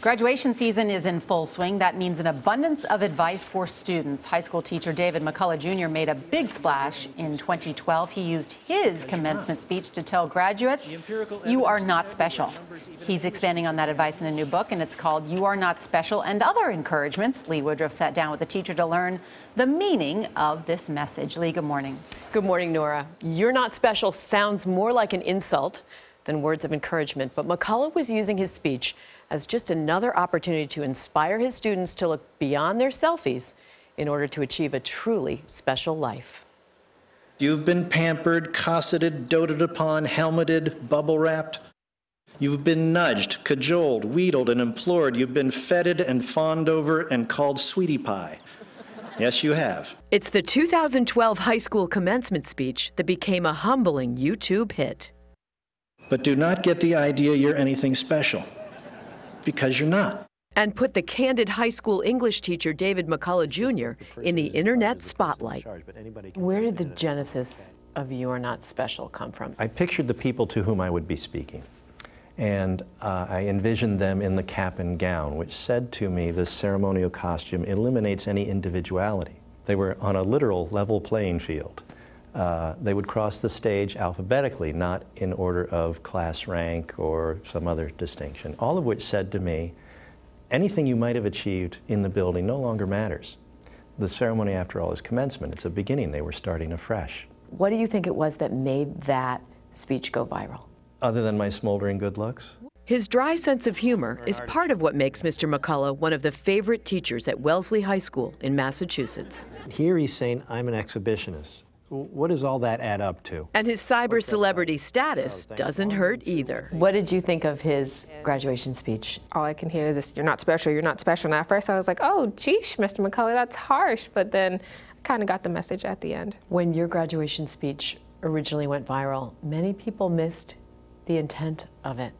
Graduation season is in full swing. That means an abundance of advice for students. High school teacher David McCullough Jr. made a big splash in 2012. He used his commencement speech to tell graduates, you are not special. He's expanding on that advice in a new book, and it's called You Are Not Special and Other Encouragements. Lee Woodruff sat down with the teacher to learn the meaning of this message. Lee, good morning. Good morning, Nora. You're not special sounds more like an insult than words of encouragement, but McCullough was using his speech as just another opportunity to inspire his students to look beyond their selfies in order to achieve a truly special life. You've been pampered, cosseted, doted upon, helmeted, bubble wrapped. You've been nudged, cajoled, wheedled, and implored. You've been feted and fawned over and called sweetie pie. Yes, you have. It's the 2012 high school commencement speech that became a humbling YouTube hit. But do not get the idea you're anything special because you're not. And put the candid high school English teacher David McCullough Jr. in the internet spotlight. Where did the genesis of You Are Not Special come from? I pictured the people to whom I would be speaking. And uh, I envisioned them in the cap and gown, which said to me this ceremonial costume eliminates any individuality. They were on a literal level playing field. Uh, they would cross the stage alphabetically, not in order of class rank or some other distinction. All of which said to me, anything you might have achieved in the building no longer matters. The ceremony, after all, is commencement. It's a beginning. They were starting afresh. What do you think it was that made that speech go viral? Other than my smoldering good looks? His dry sense of humor is part of what makes Mr. McCullough one of the favorite teachers at Wellesley High School in Massachusetts. Here he's saying, I'm an exhibitionist. What does all that add up to? And his cyber celebrity status doesn't hurt either. What did you think of his graduation speech? All I can hear is this, you're not special, you're not special. And at first I was like, oh, geesh, Mr. McCullough, that's harsh. But then I kind of got the message at the end. When your graduation speech originally went viral, many people missed the intent of it.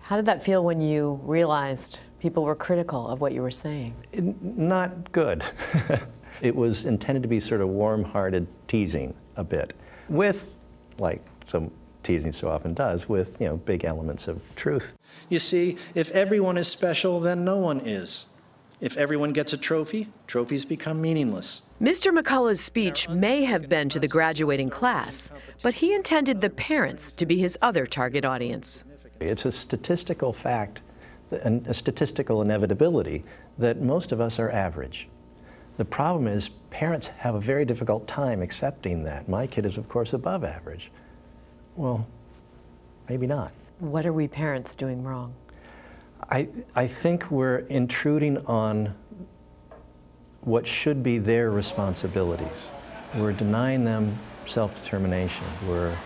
How did that feel when you realized people were critical of what you were saying? Not good. It was intended to be sort of warm-hearted teasing a bit, with, like some teasing so often does, with you know big elements of truth. You see, if everyone is special, then no one is. If everyone gets a trophy, trophies become meaningless. Mr. McCullough's speech may have been to the graduating class, but he intended the parents to be his other target audience. It's a statistical fact, a statistical inevitability that most of us are average. The problem is parents have a very difficult time accepting that. My kid is, of course, above average. Well, maybe not. What are we parents doing wrong? I, I think we're intruding on what should be their responsibilities. We're denying them self-determination. We're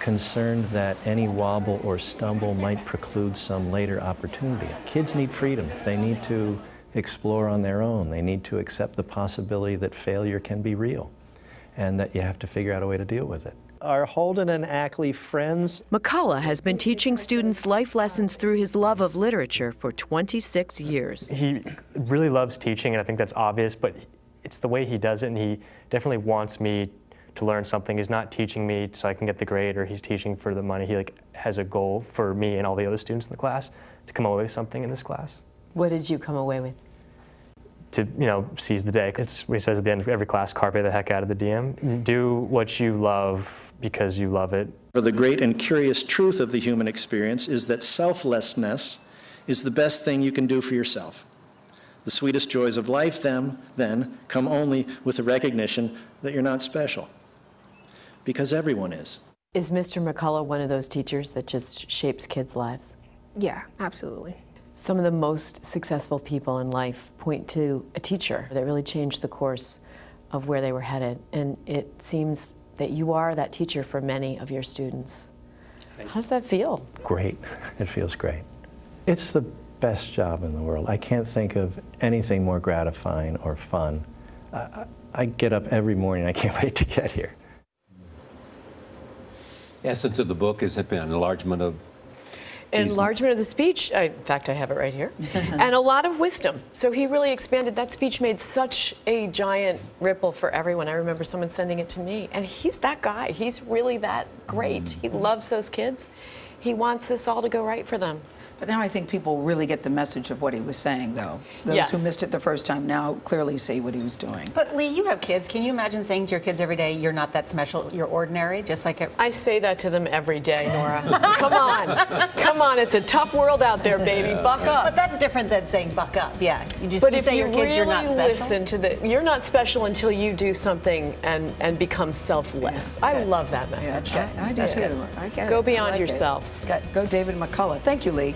concerned that any wobble or stumble might preclude some later opportunity. Kids need freedom. They need to explore on their own. They need to accept the possibility that failure can be real and that you have to figure out a way to deal with it. Are Holden and Ackley friends? McCullough has been teaching students life lessons through his love of literature for 26 years. He really loves teaching, and I think that's obvious, but it's the way he does it, and he definitely wants me to learn something. He's not teaching me so I can get the grade, or he's teaching for the money. He like has a goal for me and all the other students in the class to come away with something in this class. What did you come away with? To you know, seize the day. It's he says at the end of every class, carpe the heck out of the diem. Mm-hmm. Do what you love because you love it. For the great and curious truth of the human experience is that selflessness is the best thing you can do for yourself. The sweetest joys of life, then, then come only with the recognition that you're not special, because everyone is. Is Mr. McCullough one of those teachers that just shapes kids' lives? Yeah, absolutely. Some of the most successful people in life point to a teacher that really changed the course of where they were headed. And it seems that you are that teacher for many of your students. How does that feel? Great. It feels great. It's the best job in the world. I can't think of anything more gratifying or fun. I, I get up every morning. I can't wait to get here. The essence of the book is an enlargement of enlargement of the speech. in fact, I have it right here. and a lot of wisdom. So he really expanded. That speech made such a giant ripple for everyone. I remember someone sending it to me. And he's that guy. He's really that great. He mm-hmm. loves those kids. He wants this all to go right for them. But now I think people really get the message of what he was saying, though. Those who missed it the first time now clearly see what he was doing. But Lee, you have kids. Can you imagine saying to your kids every day, "You're not that special. You're ordinary," just like it. I say that to them every day, Nora. Come on. Come on. It's a tough world out there, baby. Buck up. But that's different than saying "buck up." Yeah, you just But you if say you your kids, really "You're not special." listen to the, you're not special until you do something and, and become selfless. I love that Yeah, message. I, I do That's too. good. I get it. Go I beyond like it. Go David McCullough. Thank you, Lee.